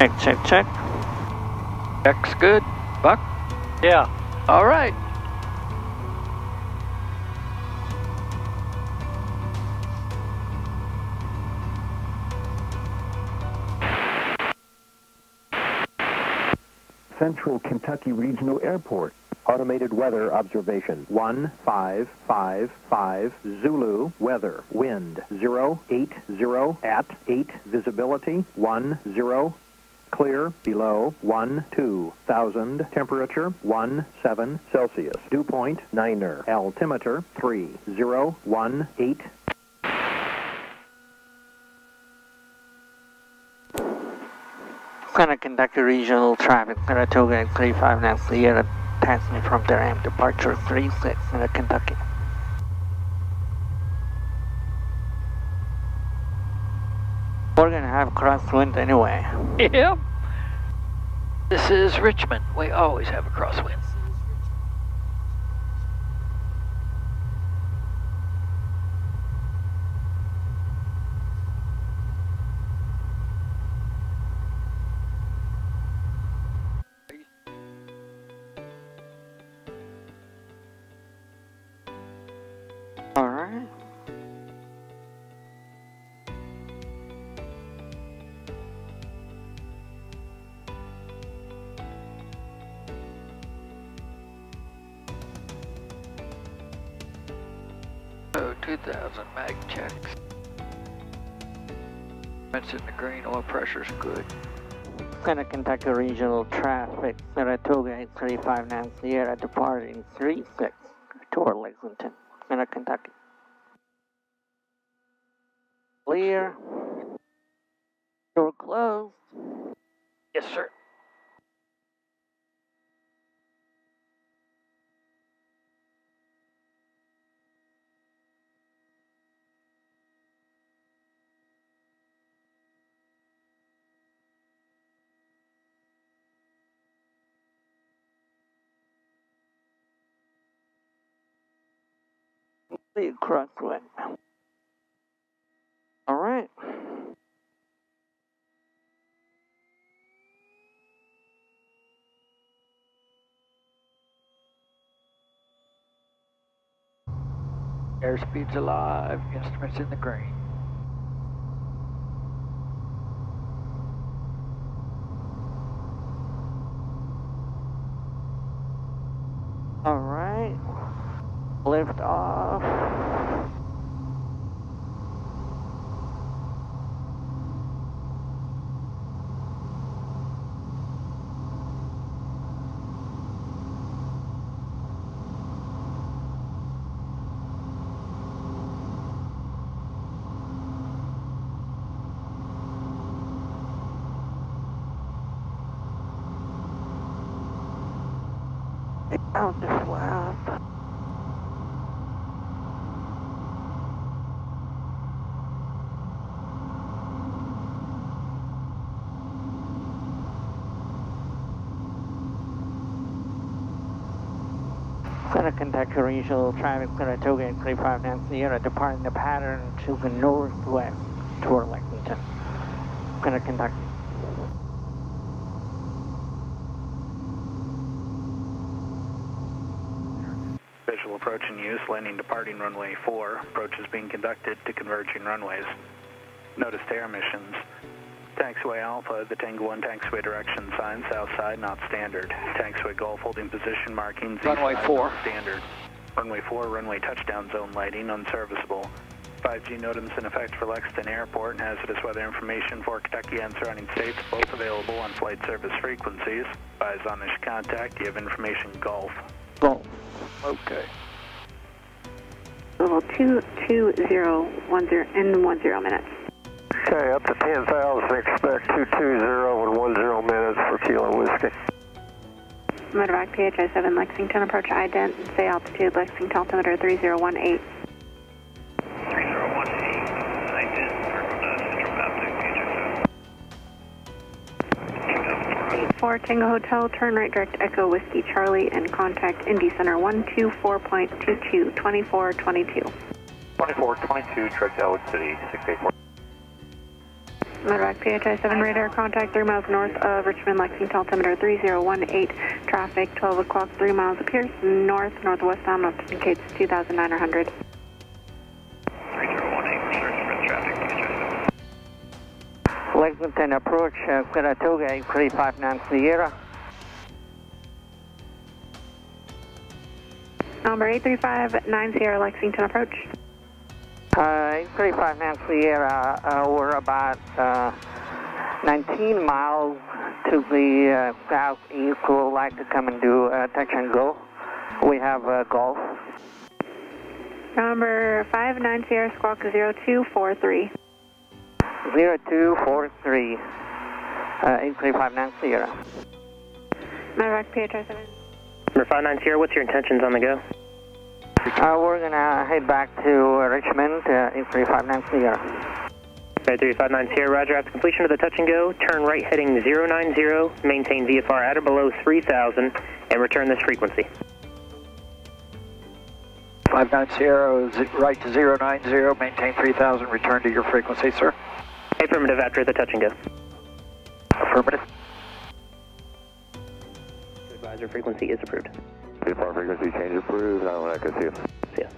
Check, check, check. Check's good. Buck? Yeah. All right. Central Kentucky Regional Airport. Automated weather observation. 1555 Zulu weather. Wind 080 at 8 visibility 10 clear below 12,000 temperature 17 Celsius. Dew point niner. Altimeter 3018 Gonna conduct a regional traffic. Saratoga at 35 now clear. Passing from Durham, departure 36 in Kentucky. We're gonna have crosswind anyway. Yep. This is Richmond. We always have a crosswind. 2000 mag checks. It's in the green. Oil pressure's good. Gonna regional traffic. Saratoga at 35 now Sierra departing 36 toward Lexington, in Kentucky. Clear. Door closed. Yes, sir. See crosswind. Alright. Airspeed's alive. Instruments in the green. Out the flap. Center conductor regional traffic Saratoga at 35 now Sierra departing the pattern to the northwest toward Lexington. Center conductor. Approach in use, landing departing runway 4. Approach is being conducted to converging runways. Notice air emissions. Taxiway Alpha, the Tango 1 taxiway direction sign, south side, not standard. Taxiway Golf holding position markings, east Runway side, 4. not standard. Runway 4, runway touchdown zone lighting, unserviceable. 5G NOTAMs in effect for Lexington Airport and hazardous weather information for Kentucky and surrounding states, both available on flight service frequencies. By Zonish contact, you have information Golf. Golf. Okay. Level 22010 in 10 minutes. Okay, up to 10,000, expect 220 in 10 minutes for Kilo Whiskey. Medevac PHI 7 Lexington, approach ident, say altitude Lexington, altimeter 3018. 4 Tango Hotel, turn right direct Echo Whiskey Charlie and contact Indy Center 124.22, 2422. 2422, Trek Elwood City, 684. Medevac PHI 7 radar, contact 3 miles north of Richmond, Lexington, altimeter 3018, traffic 12 o'clock, 3 miles appears north, northwest bound, altimeter indicates 2900. Lexington approach, uh, Saratoga 8359 Sierra. Number 835 Sierra, Lexington approach. Uh, 835 Sierra, uh, we're about uh, 19 miles to the uh, southeast. We'd like to come and do uh, touch and go. We have uh, golf. Number 59 Sierra, squawk 0243. 0243, uh, 8359 Sierra. Medevac PHI 7. Number 59 Sierra, what's your intentions on the go? Uh, we're gonna head back to uh, Richmond, uh, 8359 Sierra. 359 Sierra, roger. After completion of the touch and go, turn right heading 090, maintain VFR at or below 3000, and return this frequency. 59 Sierra, right to 090, maintain 3000, return to your frequency, sir. Affirmative after the touch and go. Affirmative. Advisor frequency is approved. VFR frequency change approved. I don't want to see See ya.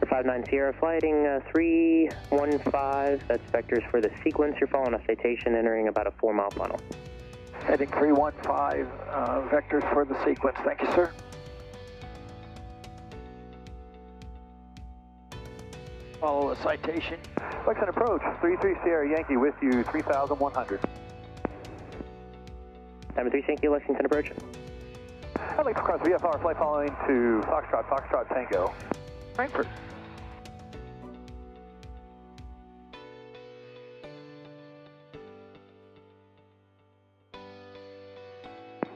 59 Sierra, flighting uh, 315. That's vectors for the sequence. You're following a citation entering about a four mile funnel. Heading 315, uh, vectors for the sequence. Thank you, sir. Follow a citation. Lexington approach, 33 Sierra Yankee with you, 3100. Diamond 3 Yankee, Lexington approach. I'd like to cross VFR flight following to Foxtrot, Foxtrot Tango. Frankfort.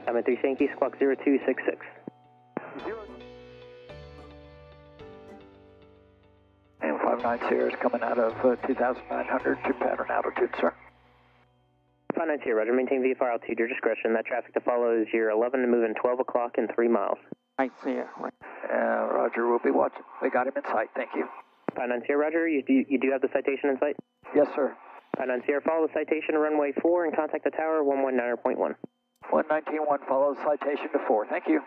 Diamond 3 Yankee, squawk 0266. And 59 Sierra is coming out of uh, 2900 to pattern altitude, sir. 59 Sierra, roger. Maintain VFR altitude, your discretion. That traffic to follow is your 11 to move in 12 o'clock in 3 miles. Right Sierra. Uh, Roger, we'll be watching. We got him in sight. Thank you. 59 Sierra, roger. You do, you do have the citation in sight? Yes, sir. 59 Sierra, follow the citation to runway 4 and contact the tower 119.1. 1191 the citation to 4. Thank you.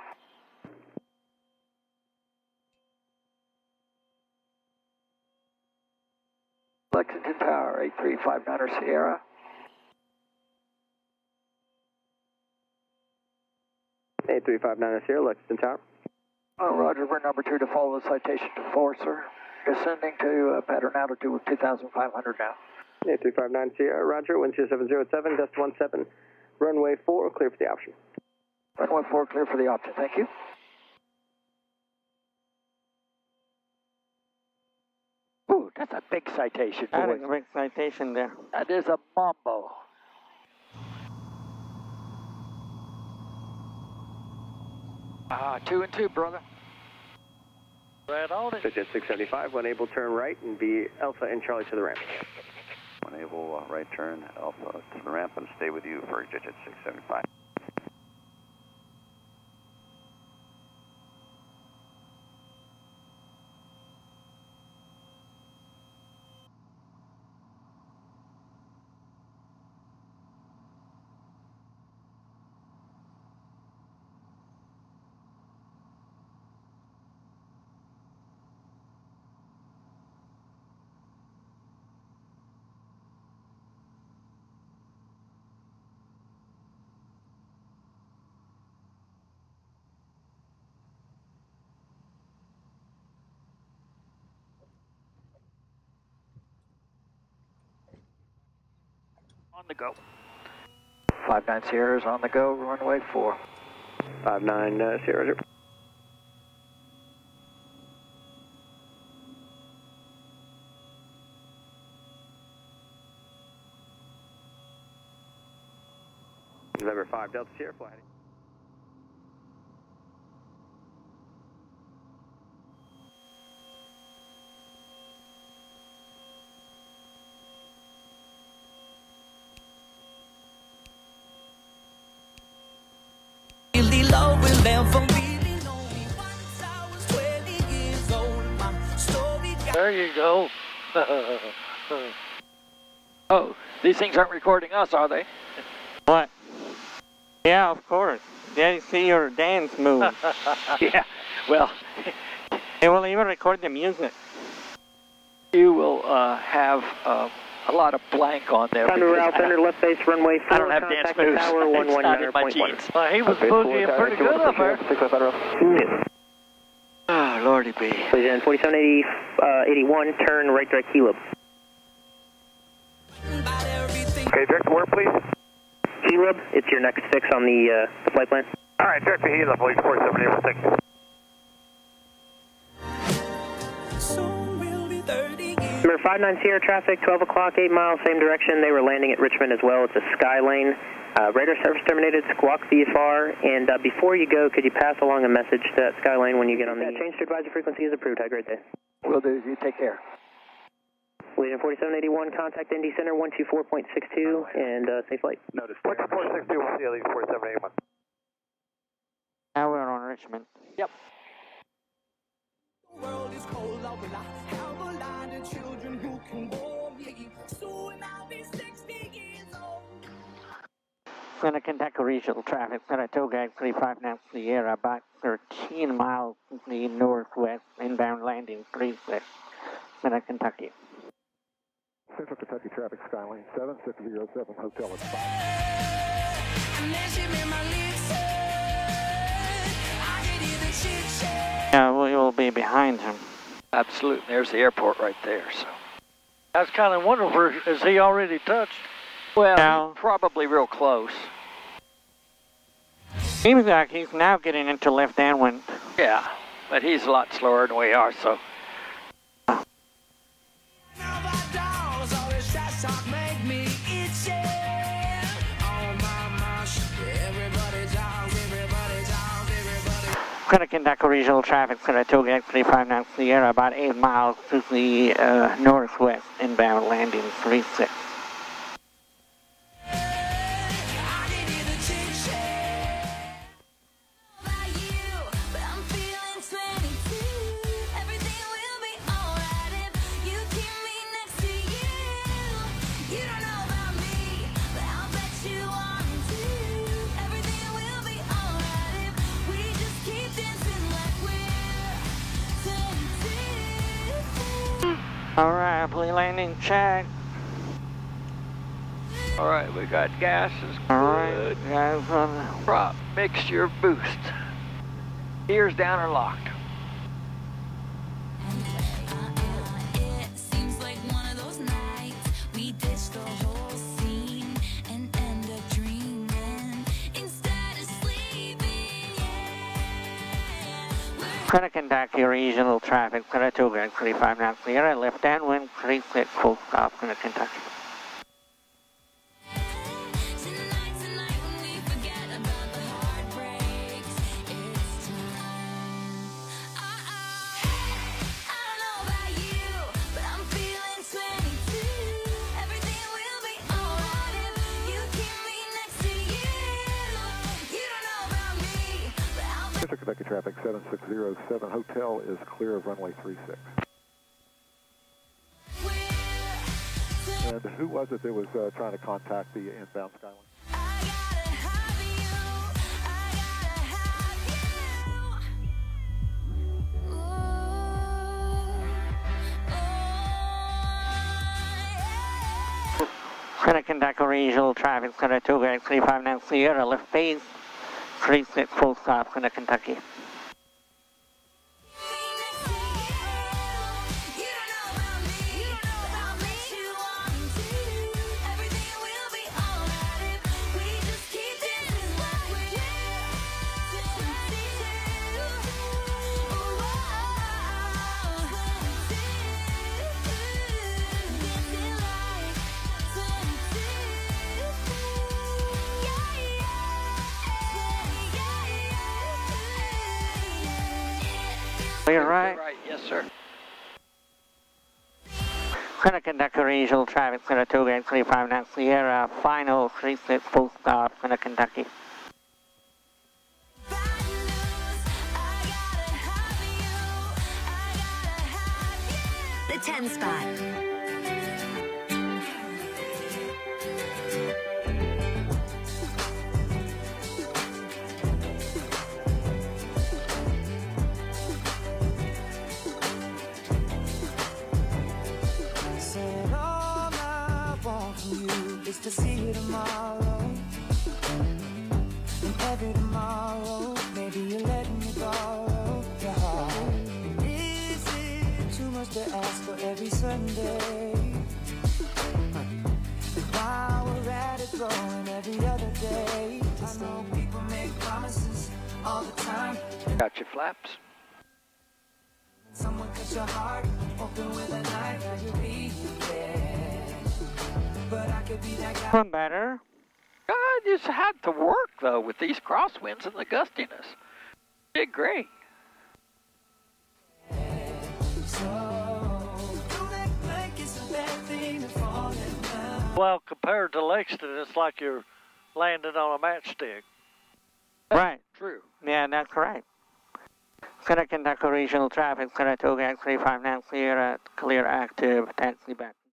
Lexington Tower, 8359er Sierra. Eight three five nine Sierra, Lexington Tower. Oh, Roger, we're number two to follow the citation to 4, sir. Descending to uh, pattern altitude of 2,500 now. Eight three five nine Sierra, Roger. Wind two seven zero seven, gust one seven. Runway four, clear for the option. Runway 4 clear for the option. Thank you. That's a big citation, That boys. is a big citation there. That is a mambo. Ah, two and two, brother. Right on it. Jet 675, one able turn right and be Alpha and Charlie to the ramp. One able uh, right turn, Alpha to the ramp, and stay with you for digit 675. On the go. Five nine Sierra is on the go. Runway four. Five nine uh, Sierra, Roger. November 5 Delta Sierra flight. There you go. Oh, these things aren't recording us, are they? What? Yeah, of course. They see your dance move. yeah. Well, they will even record the music. You will uh, have uh, a lot of blank on there. Thunder route, Thunder left base, runway 4, I don't have dance moves. tower It's not in my 119.1. genes. Well, he was boogieing pretty good up there. Lordy B. Please in 4780, uh, 81, turn right direct Helib. Okay, direct to where, please? Helib, it's your next fix on the, uh, the flight plan. All right, direct to Helib, please, 4780, 59 Sierra traffic, 12 o'clock, 8 miles, same direction. They were landing at Richmond as well. It's a Skylane. Uh, radar service terminated, squawk VFR. And uh, before you go, could you pass along a message to that Skylane when you get on the... change to advisor frequency is approved. Have a great day. Will do. You take care. Legion 4781, contact Indy Center 124.62, and uh, safe flight. Notice 124.62, we'll see you, Legion 4781. Now we're on Richmond. Yep. Center Kentucky Regional Traffic, Saratoga X359 Sierra, about 13 miles to the northwest, inbound landing 36, Center Kentucky. Central Kentucky Traffic Skylane 7607 Hotel at 5. Yeah, we will be behind him. Absolutely. There's the airport right there. So. I was kind of wondering, where, is he already touched? Well, No. probably real close. Seems like he's now getting into left downwind. Yeah, but he's a lot slower than we are, so. Center Kentucky Regional Traffic, Saratoga X359 Sierra, about 8 miles to the uh, northwest, inbound landing 36. Alright, plea landing check. All right, we got gases. Alright, Good. guys on the Prop mixture boost. Ears down or locked. Center Kentucky Regional Traffic, Saratoga X359 Sierra, left downwind 36, full stop, Center Kentucky. Central Kentucky Traffic 7607 Hotel is clear of runway 36. And who was it that was uh, trying to contact the inbound Skylane? Center Kentucky Regional Traffic, Saratoga X359 Sierra, left base 36, full stop, Center Kentucky. Clear right. Right, yes, sir. Center Kentucky Regional Traffic, Saratoga X359 Sierra, final 36, full stop, Center Kentucky. The 10 spot. Sunday. While we're at it, growing every other day. I know people make promises all the time. Got your flaps. Someone cut your heart open with a knife, now you'll be there. But I could be that guy. One better. God, just had to work though with these crosswinds and the gustiness. Did great. Well, compared to Lexington, it's like you're landing on a matchstick. Right. True. Yeah, that's correct. Saratoga Regional Traffic, Saratoga X-ray 59 clear, uh, clear active, taxi back.